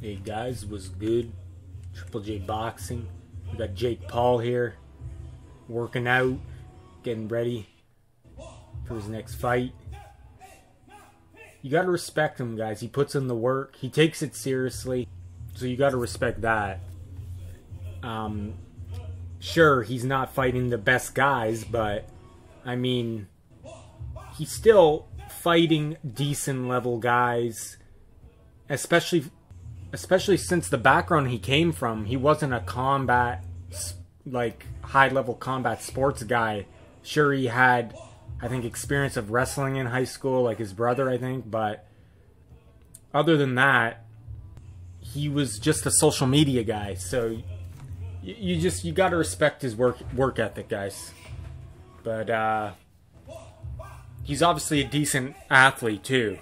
Hey guys, was good? Triple J Boxing. We got Jake Paul here, working out, getting ready for his next fight. You gotta respect him, guys. He puts in the work. He takes it seriously, so you gotta respect that. Um, sure, he's not fighting the best guys, but I mean, he's still fighting decent level guys, especially especially since the background he came from, he wasn't a combat like high level combat sports guy. Sure, he had I think experience of wrestling in high school, like his brother, I think, but other than that, he was just a social media guy. So you, just you got to respect his work work ethic, guys. But uh, he's obviously a decent athlete too.